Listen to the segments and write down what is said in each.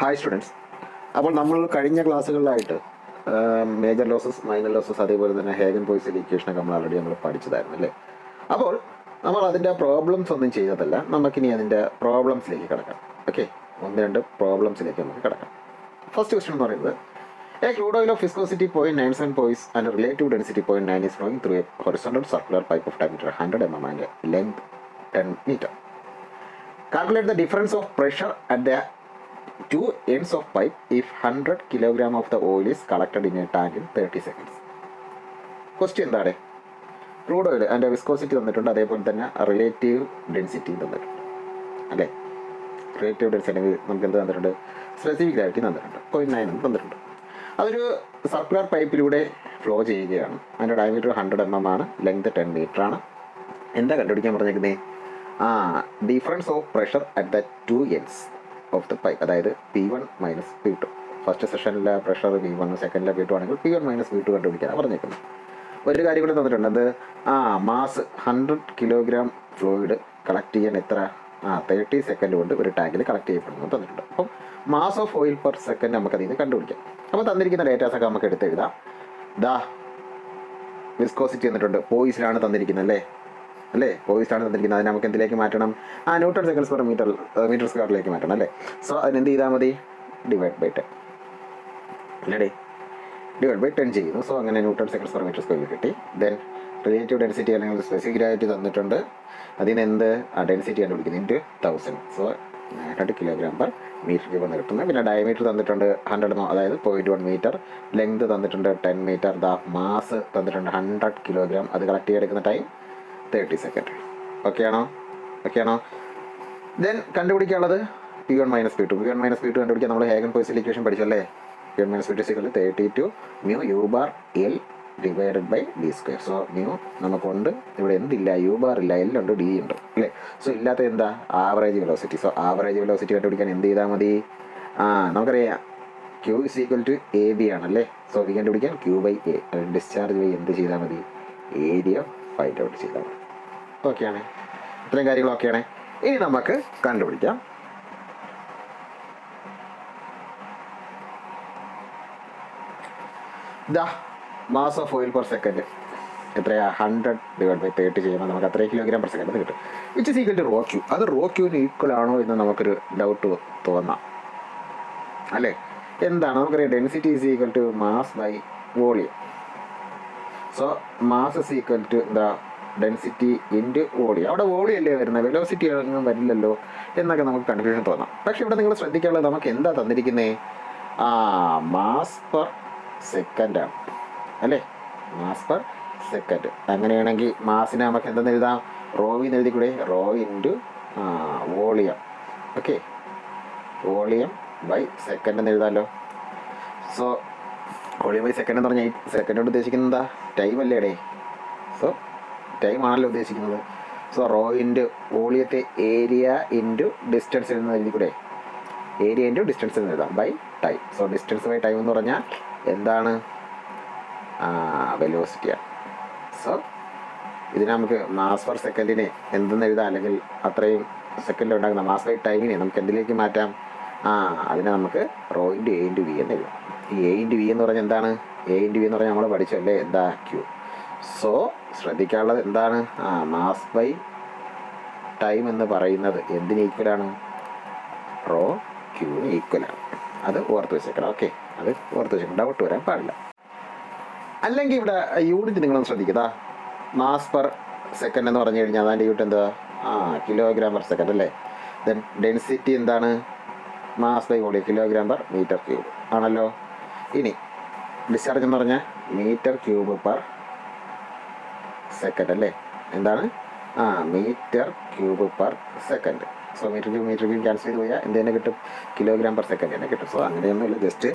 Hi students അപ്പോൾ നമ്മൾ കഴിഞ്ഞ ക്ലാസ്സുകളിലായിട്ട് മേജർ ലോസസ് മൈനർ ലോസസ് അതേപോലെ തന്നെ ഹേഗൻ പോയിസ് ഇക്വേഷനൊക്കെ നമ്മൾ ആൾറെഡി നമ്മൾ പഠിച്ചതായിരുന്നു അല്ലേ? അപ്പോൾ നമ്മൾ അതിന്റെ പ്രോബ്ലംസ് ഒന്നും ചെയ്തതല്ല. നമുക്കിനി അതിന്റെ പ്രോബ്ലംസിലേക്ക് കിടക്കാം. ഓക്കെ ഒന്ന് രണ്ട് പ്രോബ്ലംസിലേക്ക് നമുക്ക് കിടക്കാം. ഫസ്റ്റ് ക്വസ്റ്റ്യൻ എന്ന് പറയുന്നത് a crude oil of viscosity point nine seven poise and relative density point nine is flowing through a horizontal circular pipe of diameter hundred m m and length ten metre calculate the difference of pressure at the two ends of pipe if 100 kilogram of the oil is collected in a tank in 30 seconds. Question എന്താണ്? Crude oil അതിന്റെ viscosity തന്നിട്ടുണ്ട് അതേപോലെ തന്നെ relative density തന്നിട്ടുണ്ട്. അല്ലേ? Relative density നമുക്ക് എന്ത് തന്നിട്ടുണ്ട്? സ്പെസിഫിക് ഗ്രാവിറ്റി തന്നിട്ടുണ്ട്. പോയിന്റ് നയൻ തന്നിട്ടുണ്ട്. അതൊരു സർക്കുലർ പൈപ്പിലൂടെ ഫ്ലോ ചെയ്യുകയാണ്. അതിന്റെ ഡയമീറ്റർ ഹൺഡ്രഡ് എം എം ആണ്. ലെങ്ത് ടെൻ മീറ്റർ ആണ്. എന്താ കണ്ടുപിടിക്കാൻ പറഞ്ഞേക്കുന്നത് ആ difference of pressure at the two ends of the pipe അതായത് P one minus P two first സെഷനിലെ pressure P one സെക്കൻഡിലെ പി ടു ആണെങ്കിൽ P one minus P two കണ്ടുപിടിക്കാനാണ് പറഞ്ഞേക്കുന്നത്. ഒരു കാര്യം കൂടെ തന്നിട്ടുണ്ട്. അത് ആ mass hundred kilogram fluid collect ചെയ്യാൻ എത്ര? ആ തേർട്ടി സെക്കൻഡ് കൊണ്ട് ഒരു ടാങ്കിൽ കളക്ട് ചെയ്യപ്പെടുന്നു തന്നിട്ടുണ്ട്. അപ്പം mass of oil per second നമുക്ക് അതിൽ നിന്ന് കണ്ടുപിടിക്കാം. അപ്പോൾ തന്നിരിക്കുന്ന ഡേറ്റാസ് ഒക്കെ നമുക്ക് എടുത്ത് എഴുതാം ദാ വിസ്കോസിറ്റി തന്നിട്ടുണ്ട് പോയിസിലാണ് തന്നിരിക്കുന്നത് അല്ലേ? അല്ലേ? പോയിസാണ് തന്നിരിക്കുന്നത് അതിനെ നമുക്ക് എന്തിലേക്ക് മാറ്റണം? ആ newton seconds per metre metre സ്ക്വയറിലേക്ക് മാറ്റണം അല്ലേ? സോ അതിന് എന്ത് ചെയ്താൽ മതി? ഡിവൈഡ് ബൈ ടെൻ അല്ലേ ഡിവൈഡ് ബൈ ടെൻ ചെയ്യുന്നു. സോ അങ്ങനെ ന്യൂട്ടൺ സെക്കൻഡ്സ് പെർ മീറ്റർ സ്ക്വയറിൽ കിട്ടി. ദെൻ റിലേറ്റീവ് ഡെൻസിറ്റി അല്ലെങ്കിൽ സ്പെസിഫിക് ഗ്രാവിറ്റി തന്നിട്ടുണ്ട്. അതിന് എന്ത്? ഡെൻസിറ്റി കണ്ടുപിടിക്കുന്നത് ഇന്റു തൗസൻഡ് സോ രണ്ട് കിലോഗ്രാം പെർ മീറ്റർ ക്യൂബ് എന്ന് കിട്ടുന്നത് പിന്നെ ഡയമീറ്റർ തന്നിട്ടുണ്ട് ഹൺഡ്രഡ് അതായത് പോയിന്റ് വൺ മീറ്റർ ലെങ്ത് തന്നിട്ടുണ്ട് ടെൻ മീറ്റർ ദ മാസ് തന്നിട്ടുണ്ട് ഹൺഡ്രഡ് കിലോഗ്രാം അത് കളക്ട് ചെയ്തെടുക്കുന്ന ടൈം തേർട്ടി സെക്കൻഡ് ഓക്കെ ആണോ? ഓക്കെ ആണോ? Then കണ്ടുപിടിക്കാനുള്ളത് P one minus P two P one minus P two കണ്ടുപിടിക്കാൻ നമ്മൾ Hagen Poiseuille equation പഠിച്ചല്ലേ P one minus P two equal thirty two mu U bar L divided by D square so mu നമുക്കുണ്ട്. ഇവിടെ എന്തില്ല? U bar ഇല്ല. L ഉണ്ട് D ഉണ്ട്. അല്ലേ? So ഇല്ലാത്ത എന്താ? Average velocity so average velocity കണ്ടുപിടിക്കാൻ എന്ത് ചെയ്താൽ മതി? ആ നമുക്കറിയാം. Q is equal to A B ആണല്ലേ സോ വി കണ്ടുപിടിക്കാൻ Q by A discharge by എന്ത് ചെയ്താൽ മതി? ഏരിയ ഫൈൻഡ് ഔട്ട് ചെയ്താൽ ഓക്കെയാണ്. ഇത്രയും കാര്യങ്ങളൊക്കെയാണ്. ഇനി നമുക്ക് കണ്ടുപിടിക്കാം. The mass of oil per second എത്രയാ? ഹൺഡ്രഡ് ഡിവൈഡ് ബൈ തേർട്ടി ചെയ്യുമ്പോൾ നമുക്ക് അത്രയും കിലോഗ്രാം പെർ സെക്കൻഡ് കിട്ടും. Which equal to rho Q അത് റോ ക്യൂവിന് ഈക്വൽ ആണോ എന്ന് നമുക്കൊരു ഡൗട്ട് തോന്നാം. അല്ലേ? എന്താണ്? നമുക്കറിയാം density is equal to mass by volume so mass is equal to എന്താ ഡെൻസിറ്റി ഇന്റു വോളിയം അവിടെ വോളിയം അല്ലേ വരുന്നത്? വെലോസിറ്റി ഒന്നും വരില്ലല്ലോ എന്നൊക്കെ നമുക്ക് കൺഫ്യൂഷൻ തോന്നാം. പക്ഷെ ഇവിടെ നിങ്ങൾ ശ്രദ്ധിക്കാനുള്ളത് നമുക്ക് എന്താ തന്നിരിക്കുന്നത് ആ മാസ് പെർ സെക്കൻഡ് ആണ്. അല്ലേ? മാസ് പെർ സെക്കൻഡ് അങ്ങനെയാണെങ്കിൽ മാസിനെ നമുക്ക് എന്തെന്ന് എഴുതാം? റോവിന്ന് എഴുതി കൂടെ row into volume okay volume by second എന്ന് എഴുതാമല്ലോ സോ വോളിയം ബൈ സെക്കൻഡ് എന്ന് പറഞ്ഞാൽ സെക്കൻഡ് കൊണ്ട് ഉദ്ദേശിക്കുന്നത് എന്താ? ടൈം അല്ലേ ഡേ സോ ടൈം ആണല്ലോ ഉദ്ദേശിക്കുന്നത്. സോ റോ ഇന്റു വോളിയത്തെ ഏരിയ ഇന്റു ഡിസ്റ്റൻസ് എന്ന് എഴുതി കൂടെ ഏരിയ ഇന്റു ഡിസ്റ്റൻസ് എന്ന് എഴുതാം. By time so distance by time എന്ന് പറഞ്ഞാൽ എന്താണ്? വെലോസിറ്റിയാണ് സോ ഇതിന് നമുക്ക് മാസ് പെർ സെക്കൻഡിനെ എന്തെന്ന് എഴുതാം? അല്ലെങ്കിൽ അത്രയും സെക്കൻഡിൽ ഉണ്ടാക്കുന്ന മാസ് ബൈ ടൈമിനെ നമുക്ക് എന്തിലേക്ക് മാറ്റാം? ആ അതിനെ നമുക്ക് rho into A into V എന്ന് എഴുതാം. ഈ എ ഇന്റു വി എന്ന് പറഞ്ഞാൽ എന്താണ്? എ ഇന്റു വി എന്ന് പറഞ്ഞാൽ നമ്മൾ പഠിച്ചല്ലേ എന്താ ക്യൂ സോ ശ്രദ്ധിക്കാനുള്ളത് എന്താണ്? ആ മാസ് ബൈ ടൈം എന്ന് പറയുന്നത് എന്തിന് ഈക്വലാണ് റോ ക്യൂവിന് ഈക്വലാണ് അത് ഓർത്ത് വെച്ചേക്കണം ഓക്കെ അത് ഓർത്ത് വെച്ചേക്കണം. ഡൗട്ട് വരാൻ പാടില്ല. അല്ലെങ്കിൽ ഇവിടെ യൂണിറ്റ് നിങ്ങളൊന്ന് ശ്രദ്ധിക്കുക മാസ് പെർ സെക്കൻഡ് എന്ന് പറഞ്ഞു കഴിഞ്ഞാൽ അതിന്റെ യൂണിറ്റ് എന്താ ആ കിലോഗ്രാം പെർ സെക്കൻഡ് അല്ലേ? ദെൻ ഡെൻസിറ്റി എന്താണ്? Mass by volume kilogram per metre cube ആണല്ലോ? ഇനി ഡിസ്ചാർജ് എന്ന് പറഞ്ഞാൽ മീറ്റർ ക്യൂബ് പെർ സെക്കൻഡ് അല്ലേ? എന്താണ്? ആ metre cube per second so metre cube metre cube cancel ചെയ്ത് പോയാൽ എന്ത് കിട്ടും? കിലോഗ്രാം പെർ സെക്കൻഡ് തന്നെ കിട്ടും. സോ അങ്ങനെയൊന്നുമില്ല. ജസ്റ്റ്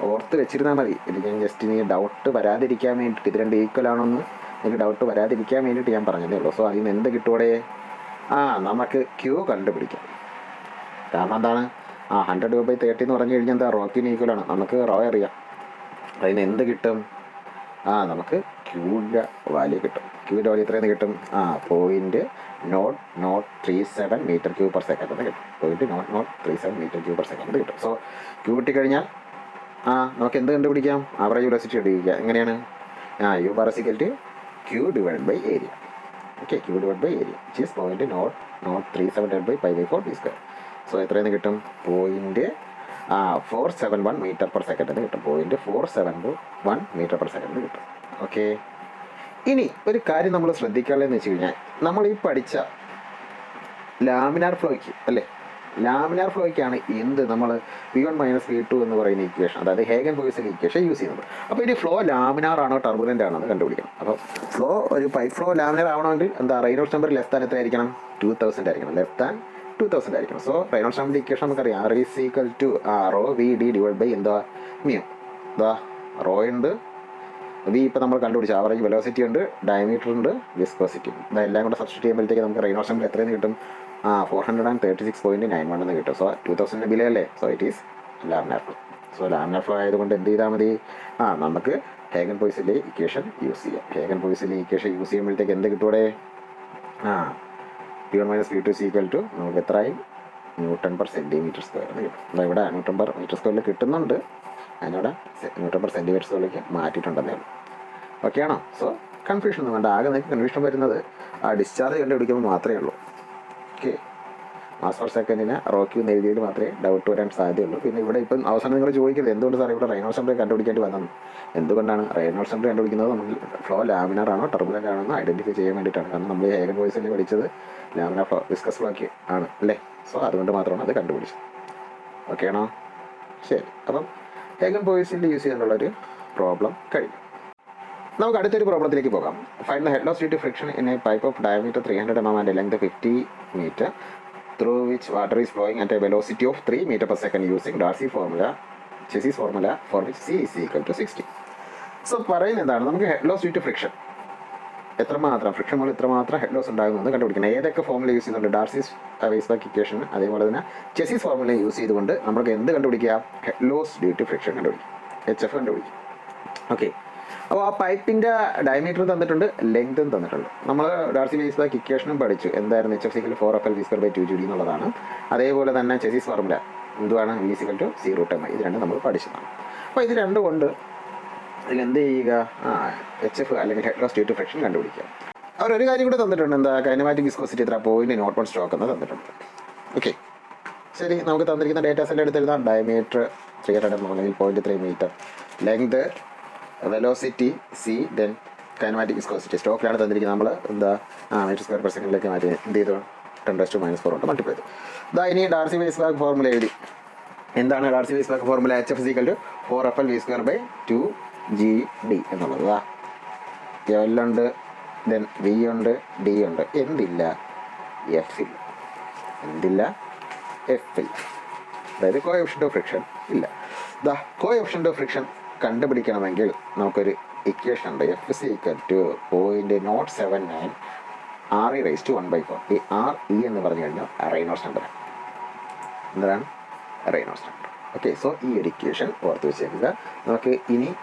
ഓർത്ത് വെച്ചിരുന്നാൽ മതി. ഇത് ഞാൻ ജസ്റ്റ് ഇനി ഡൗട്ട് വരാതിരിക്കാൻ വേണ്ടിയിട്ട് ഇത് രണ്ട് ഈക്വൽ ആണെന്ന് എനിക്ക് ഡൗട്ട് വരാതിരിക്കാൻ വേണ്ടിയിട്ട് ഞാൻ പറഞ്ഞതേ ഉള്ളൂ. സോ അതിൽ നിന്ന് എന്ത് കിട്ടുവടേ? ആ നമുക്ക് ക്യൂ കണ്ടുപിടിക്കാം. കാരണം എന്താണ്? ആ ഹൺഡ്രഡ് ബൈ തേർട്ടി എന്ന് പറഞ്ഞു കഴിഞ്ഞാൽ എന്താ? റോക്കിന് ആണ്. നമുക്ക് റോ അറിയാം. അതിന് എന്ത് കിട്ടും? ആ നമുക്ക് ക്യൂവിന്റെ വാല്യൂ കിട്ടും. ക്യൂവിന്റെ വാല്യൂ എത്രയെന്ന് കിട്ടും? ആ point nought nought three seven metre Q per second എന്ന് കിട്ടും. Point nought nought three seven metre Q per second കിട്ടും. സോ ക്യൂ കിട്ടിക്കഴിഞ്ഞാൽ ആ നമുക്ക് എന്ത് കണ്ടുപിടിക്കാം? ആവറേജ് വെലോസിറ്റി കണ്ടുപിടിക്കുക. എങ്ങനെയാണ്? ആ U bar equal to Q divide by area okay Q divide by area which is point nought nought three seven divide by five by four D square so എത്രയെന്ന് കിട്ടും? Point four seven one metre per second എന്ന് കിട്ടും. Point four seven one metre per second കിട്ടും. Okay ഇനി ഒരു കാര്യം നമ്മൾ ശ്രദ്ധിക്കാനുള്ളതെന്ന് വെച്ച് കഴിഞ്ഞാൽ നമ്മൾ ഈ പഠിച്ച ലാമിനാർ ഫ്ലോയ്ക്ക് അല്ലേ? ലാമിനാർ ഫ്ലോയ്ക്കാണ് എന്ത് നമ്മൾ V one minus V two എന്ന് പറയുന്ന ഇക്വേഷൻ അതായത് ഹേഗൻ പോയിസിന്റെ ഇക്വേഷൻ യൂസ് ചെയ്യുന്നത്. അപ്പോൾ ഇനി ഫ്ലോ ലാമിനാർ ആണോ ടർബുലന്റ് ആണോ എന്ന് കണ്ടുപിടിക്കണം. അപ്പോൾ ഫ്ലോ ഒരു പൈപ്പ് ഫ്ലോ ലാമിനാർ ആവണമെങ്കിൽ എന്താ റൈനോട്സ് നമ്പർ ലെഫ്റ്റ് താൻ എത്ര ആയിരിക്കണം ടു തൗസൻഡ് ആയിരിക്കണം. ലെഫ്റ്റ് താൻ ടു തൗസൻഡ് ആയിരിക്കണം സോ ഫൈനൽ നമ്പറിന്റെ ഇക്വേഷൻ നമുക്കറിയാം ആർ ഈസ് ഈക്വൽ ടു ആ rho V D divide by എന്താ മ്യൂ എന്താ റോ ഉണ്ട്. വി ഇപ്പോൾ നമ്മൾ കണ്ടുപിടിച്ചു. ആവറേജ് വെലോസിറ്റി ഉണ്ട് ഡയമീറ്റർ ഉണ്ട് വിസ്കോസിറ്റി ഇതെല്ലാം കൂടെ സബ്സ്റ്റിറ്റ് ചെയ്യുമ്പോഴത്തേക്ക് നമുക്ക് റൈനോസ് നമ്പർ എത്രയെന്ന് കിട്ടും? ആ four hundred and thirty six point nine one എന്ന് കിട്ടും. സോ ടു തൗസൻഡ് അല്ലേ so it is laminar flow so laminar flow ആയതുകൊണ്ട് എന്ത് ചെയ്താൽ മതി? ആ നമുക്ക് ഹേഗൻ പോയിസിലെ ഇക്വേഷൻ യൂസ് ചെയ്യാം. ഹേഗൻ പോയിസിലെ ഇക്വേഷൻ യൂസ് ചെയ്യുമ്പോഴത്തേക്ക് എന്ത് കിട്ടൂടെ ആ P one minus P two equal to നമുക്ക് എത്രയായി? ന്യൂട്ടൺ പെർ സെന്റിമീറ്റർ സ്ക്വയർ എന്ന് കിട്ടും. അതായത് ഇവിടെ ന്യൂട്ടൺ പെർ മീറ്റർ സ്ക്വയറിൽ കിട്ടുന്നുണ്ട്. അതിനോട് ന്യൂട്ടൺ പെർ സെന്റിമീറ്റർ സ്ക്വയറിലേക്ക് മാറ്റിയിട്ടുണ്ടെന്നേ ഉള്ളൂ. ഓക്കെയാണോ സോ കൺഫ്യൂഷൻ ഒന്നും വേണ്ട. ആകെ നിങ്ങൾക്ക് കൺഫ്യൂഷൻ വരുന്നത് ആ ഡിസ്ചാർജ് കണ്ടുപിടിക്കുമ്പോൾ മാത്രമേ ഉള്ളൂ. ഓക്കെ മാസ് പെർ സെക്കൻഡിന് റോക്കി എന്ന് എഴുതിയതിൽ മാത്രമേ ഡൗട്ട് വരാൻ സാധ്യതയുള്ളൂ. പിന്നെ ഇവിടെ ഇപ്പം അവസാനം നിങ്ങൾ ചോദിക്കുന്നത് എന്തുകൊണ്ട് സാർ ഇവിടെ റൈനോൾ സെന്റർ കണ്ടുപിടിക്കേണ്ടി വന്നത് എന്തുകൊണ്ടാണ് റൈനോൾ സെന്റർ കണ്ടുപിടിക്കുന്നത്? നമ്മൾ ഫ്ലോ ലാമിനാർ ആണോ ടർബുലന്റ് ആണോ എന്ന് ഐഡന്റിഫൈ ചെയ്യാൻ വേണ്ടിയിട്ടാണ്. കാരണം നമ്മൾ ഏകൻ വോയിസിൽ പഠിച്ചത്? ലാമിനാർ ഫ്ലോ ഡിസ്കസ് ഫ്ലോ ഒക്കെ ആണ് അല്ലേ? സോ അതുകൊണ്ട് മാത്രമാണ് അത് കണ്ടുപിടിച്ചത്. ഓക്കെ ആണോ? ശരി. അപ്പം ഏകൻ പോയിസിന്റെ യൂസ് ചെയ്യാനുള്ളൊരു പ്രോബ്ലം കഴിഞ്ഞു. നമുക്ക് അടുത്തൊരു പ്രോബ്ലത്തിലേക്ക് പോകാം. Fine the head loss due to friction in a pipe of diameter three hundred M M and length fifty metre through which water is flowing at a velocity of three metre per second using Darcy formula Chezy's formula for which C is equal to sixty so പറയുന്നത് എന്താണ് നമുക്ക് head loss due to friction എത്രമാത്രം friction മൂലം എത്രമാത്രം head loss ഉണ്ടാകുന്നത് കണ്ടുപിടിക്കണം. ഏതൊക്കെ formula use ചെയ്യുന്നുണ്ട്? ഡാർസിസ് വേസ് ബാക്ക് ഇക്വേഷൻ അതേപോലെ തന്നെ ചെസിസ് ഫോർമുല യൂസ് ചെയ്തുകൊണ്ട് നമുക്ക് എന്ത് കണ്ടുപിടിക്കുക? Head loss due to friction കണ്ടുപിടിക്കും. എച്ച് എഫ് കണ്ടുപിടിക്കും. ഓക്കെ അപ്പോൾ ആ പൈപ്പിന്റെ ഡയമീറ്റർ തന്നിട്ടുണ്ട് ലെങ്തും തന്നിട്ടുണ്ട്. നമ്മൾ ഡാർസി വേസ് ബാക്ക് ഇക്വേഷനും പഠിച്ചു. എന്തായിരുന്നു H F equal four F L V square by two G D എന്നുള്ളതാണ്. അതേപോലെ തന്നെ ചെസിസ് ഫോർമുല എന്തുവാണ്? V equal to zero term ഇത് രണ്ടും നമ്മൾ പഠിച്ചതാണ്. അപ്പോൾ ഇത് രണ്ടും കൊണ്ട് ഇതിൽ എന്ത് ചെയ്യുക? എച്ച് എഫ് അല്ലെങ്കിൽ ഹെഡ് ഫ്രക്ഷൻ കണ്ടുപിടിക്കുക അവർ ഒരു കാര്യം കൂടെ തന്നിട്ടുണ്ട്. എന്താ കൈനമാറ്റിക് വിസ്കോസിറ്റി എത്ര പോയിന്റ് നോട്ട് വൺ സ്റ്റോക്ക് എന്ന് തന്നിട്ടുണ്ട്. ഓക്കെ ശരി നമുക്ക് തന്നിരിക്കുന്ന ഡേറ്റാസ് അടുത്ത് എഴുതാം. ഡയമീറ്റർ ത്രീ ഹൺഡ്രഡ് അല്ലെങ്കിൽ point three metre length velocity C then kinematic viscosity സ്റ്റോക്കിലാണ് തന്നിരിക്കുന്നത്. നമ്മൾ എന്താ മീറ്റർ സ്ക്വയർ പെർ സെക്കൻഡിലേക്ക് മാറ്റി എന്ത് ചെയ്തു? ടെൻ ടു മൈനസ് ഫോർ കൊണ്ട് മൾട്ടിപ്ലൈ ചെയ്തു. ഇതാ ഇനി ഡാർസി വേസ് ബാഗ് ഫോർമുല എഴുതി. എന്താണ് Darcy Weisbach formula H F equal to four F L V square by two G D എന്നുള്ളത് എൽ ഉണ്ട് ദെൻ വി ഉണ്ട് ഡി ഉണ്ട്. എന്തില്ല? എഫിൽ എന്തില്ല? എഫിൽ അതായത് ഓപ്ഷൻ ഓഫ് ഫ്രിക്ഷൻ ഇല്ല. ദ ഓപ്ഷൻ ഓഫ് ഫ്രിക്ഷൻ കണ്ടുപിടിക്കണമെങ്കിൽ നമുക്കൊരു ഇക്വേഷൻ ഉണ്ട്. F C equal to point nought seven nine R E raise to one by four ഈ ആർ ഇ എന്ന് പറഞ്ഞു കഴിഞ്ഞാൽ റൈനോസ് നമ്പറാണ് എന്താണ്? റൈനോസ് നമ്പർ ഓക്കെ സോ ഈ ഒരു ഇക്വേഷൻ ഓർത്ത് വെച്ചേക്കുക. നമുക്ക് ഇനി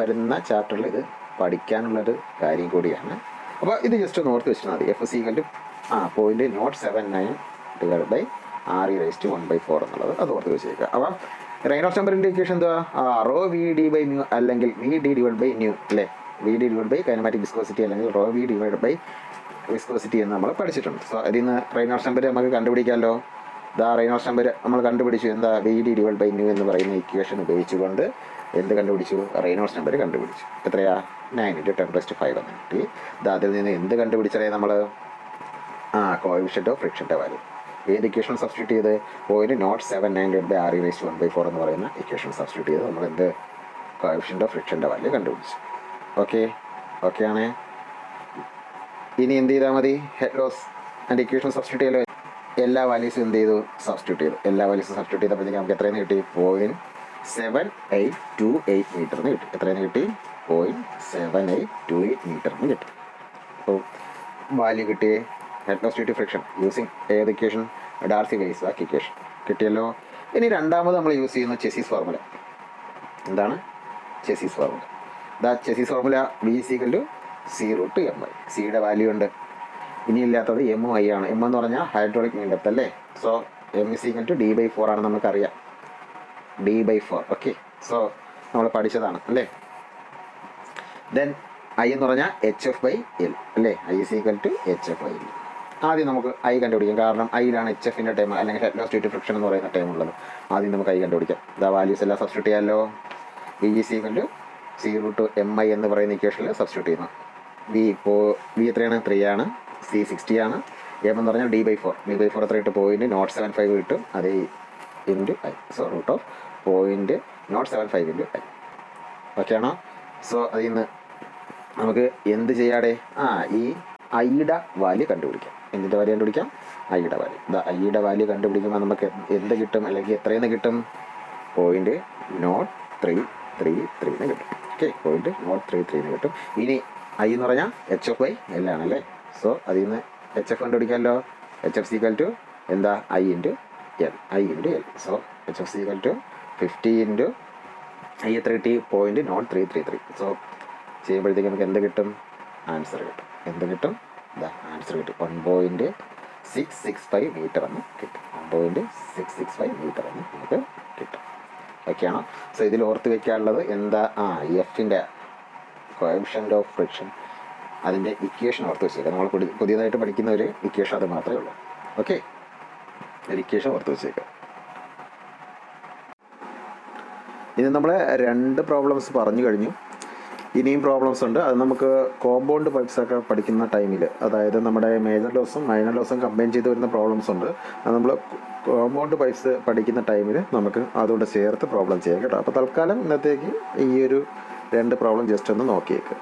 വരുന്ന ചാപ്റ്ററിൽ ഇത് പഠിക്കാനുള്ളൊരു കാര്യം കൂടിയാണ്. അപ്പോൾ ഇത് ജസ്റ്റ് ഒന്ന് ഓർത്ത് വെച്ചാൽ മതി. എഫ് എസ് ടു ആ point nought seven nine divide by R E raise to one by four എന്നുള്ളത് അത് ഓർത്ത് വെച്ചേക്കുക അപ്പം റെയിൻ ഓഫ് ഇൻഡിക്കേഷൻ എന്താ ആ rho V D by nu അല്ലെങ്കിൽ V D divide by nu അല്ലേ? V D divide by kinematic viscosity അല്ലെങ്കിൽ rho V divide by viscosity എന്ന് നമ്മൾ പഠിച്ചിട്ടുണ്ട്. സോ അതിൽ നിന്ന് റൈനോസ് നമ്പർ നമുക്ക് കണ്ടുപിടിക്കാമല്ലോ ദാ റൈനോസ് നമ്പർ നമ്മൾ കണ്ടുപിടിച്ചു. എന്താ? V D divide by nu എന്ന് പറയുന്ന ഇക്വേഷൻ ഉപയോഗിച്ചുകൊണ്ട് എന്ത് കണ്ടുപിടിച്ചു? റൈനോസ് നമ്പർ കണ്ടുപിടിച്ചു. എത്രയാ? Nine into ten plus five എന്ന് കിട്ടി. ഇത് അതിൽ നിന്ന് എന്ത് കണ്ടുപിടിച്ചറിയാം നമ്മൾ ആ കോവിഷ്യന്റ് ഓഫ് ഫ്രിക്ഷന്റെ വാല്യൂ ഏത് ഇക്വേഷൻ സബ്സ്റ്റിറ്റ് ചെയ്ത്? Point nought seven nine divide by R E raise one by four എന്ന് പറയുന്ന ഇക്വേഷൻ സബ്സ്റ്റിറ്റ് ചെയ്ത് നമ്മൾ എന്ത്? കോവിഷ്യന്റ് ഓഫ് ഫ്രിക്ഷന്റെ വാല്യൂ കണ്ടുപിടിച്ചു. ഓക്കെ ഓക്കെ ആണ്? ഇനി എന്ത് ചെയ്താൽ മതി? Head loss and equation substitute ചെയ്യലോ എല്ലാ വാല്യൂസും എന്ത് ചെയ്തു? സബ്സ്റ്റിറ്റ്യൂട്ട് ചെയ്തു. എല്ലാ വാല്യൂസും സബ്സ്റ്റിറ്റ്യൂട്ട് ചെയ്തപ്പോഴത്തേക്ക് നമുക്ക് എത്രയെന്ന് കിട്ടി? Point seven eight two eight മീറ്ററിന് കിട്ടി. എത്രയെന്ന് കിട്ടി? Point seven eight two eight മീറ്ററിന് കിട്ടി. അപ്പോൾ വാല്യൂ കിട്ടി ടു ഫ്രിക്ഷൻ യൂസിങ് ഏത് equation Darcy Weisbach equation കിട്ടിയല്ലോ? ഇനി രണ്ടാമത് നമ്മൾ യൂസ് ചെയ്യുന്ന ചെസീസ് ഫോർമുല എന്താണ്? ചെസീസ് ഫോർമുല ദാ Chezy's formula V equal to C root M I സിയുടെ വാല്യൂ ഉണ്ട്. ഇനി ഇല്ലാത്തത് എം ഐ ആണ്. എം എന്ന് പറഞ്ഞാൽ ഹൈഡ്രോളിക് മീൻ അല്ലേ? So M is equal to D by four ആണ് നമുക്കറിയാം. D by four okay so നമ്മൾ പഠിച്ചതാണ് അല്ലേ? ദെൻ ഐ എന്ന് പറഞ്ഞാൽ എച്ച് എഫ് ബൈ എൽ അല്ലേ? I is equal to H F by L ആദ്യം നമുക്ക് ഐ കണ്ടുപിടിക്കാം. കാരണം ഐയിലാണ് എച്ച് എഫിന്റെ ടൈം അല്ലെങ്കിൽ ഹെഡ് ലോസ്റ്റ് ഫ്രിക്ഷൻ എന്ന് പറയുന്ന ടൈം ഉള്ളത്. ആദ്യം നമുക്ക് ഐ കണ്ടുപിടിക്കാം. ദാ വാല്യൂസ് എല്ലാം സബ്സ്റ്റിറ്റ് ചെയ്യാമല്ലോ V is equal to zero to M I എന്ന് പറയുന്ന ഇക്വേഷനിൽ സബ്സ്റ്റിറ്റ് ചെയ്യുന്നു. വി ഇപ്പോൾ വി എത്രയാണ്? ത്രീ ആണ്. സി സിക്സ്റ്റി ആണ്. എം എന്ന് പറഞ്ഞാൽ D by four D by four എത്ര ഇട്ട് പോയിന്റ് നോട്ട് സെവൻ ഫൈവ് കിട്ടും. അതേ into I so root of point nought seven five into ten okay ആണോ? സോ അതിൽ നിന്ന് നമുക്ക് എന്ത് ചെയ്യാടെ? ആ ഈ ഐയുടെ വാല്യൂ കണ്ടുപിടിക്കാം. എന്തിന്റെ വാല്യൂ കണ്ടുപിടിക്കാം? ഐയുടെ വാല്യൂ ഇതാ ഐയുടെ വാല്യൂ കണ്ടുപിടിക്കുമ്പോൾ നമുക്ക് എന്ത് കിട്ടും? അല്ലെങ്കിൽ എത്രയെന്ന് കിട്ടും? പോയിന്റ് നോട്ട് ത്രീ ത്രീ ത്രീന്ന് കിട്ടും. ഓക്കെ പോയിന്റ് നോട്ട് ത്രീ ത്രീന്ന് കിട്ടും. ഇനി ഐ എന്ന് പറഞ്ഞാൽ എച്ച് എഫ് വൈ എല്ലാണല്ലേ സോ അതിൽ നിന്ന് എച്ച് എഫ് കണ്ടുപിടിക്കാമല്ലോ. എച്ച് എഫ് സീക്വൽ ടു എന്താ? I into L I into L so H F equal to fifty into I A three T point nought three three three so ചെയ്യുമ്പോഴത്തേക്ക് നമുക്ക് എന്ത് കിട്ടും? Answer കിട്ടും. എന്ത് കിട്ടും? ഇതാ ആൻസർ കിട്ടും. One point six six five metre എന്ന് കിട്ടും. One point six six five metre എന്ന് നമുക്ക് കിട്ടും. ഓക്കെയാണോ? സോ ഇതിൽ ഓർത്ത് വെക്കാനുള്ളത് എന്താ? ആ എഫിന്റെ കോയംഷന്റ് ഓഫ് ഫ്രിക്ഷൻ അതിന്റെ ഇക്വേഷൻ ഓർത്ത് വെച്ചേക്കാം. നമ്മൾ പുതിയതായിട്ട് പഠിക്കുന്ന ഒരു ഇക്വേഷൻ അത് മാത്രമേ ഉള്ളൂ. ഓക്കെ ഇക്വേഷൻ ഓർത്ത് വെച്ചേക്കാം. ഇനി നമ്മൾ രണ്ട് പ്രോബ്ലംസ് പറഞ്ഞു കഴിഞ്ഞു. ഇനിയും പ്രോബ്ലംസ് ഉണ്ട്. അത് നമുക്ക് കോമ്പൗണ്ട് പൈപ്സ് ഒക്കെ പഠിക്കുന്ന ടൈമിൽ അതായത് നമ്മുടെ മേജർ ലോസും മൈനർ ലോസും കമ്പൈൻ ചെയ്ത് വരുന്ന പ്രോബ്ലംസ് ഉണ്ട്. അത് നമ്മൾ കോമ്പൗണ്ട് പൈപ്സ് പഠിക്കുന്ന ടൈമിൽ നമുക്ക് അതുകൊണ്ട് ചേർത്ത് പ്രോബ്ലം ചെയ്യാം കേട്ടോ. അപ്പോൾ തൽക്കാലം ഇന്നത്തേക്ക് ഈ ഒരു രണ്ട് പ്രോബ്ലം ജസ്റ്റ് ഒന്ന് നോക്കിയേക്ക്.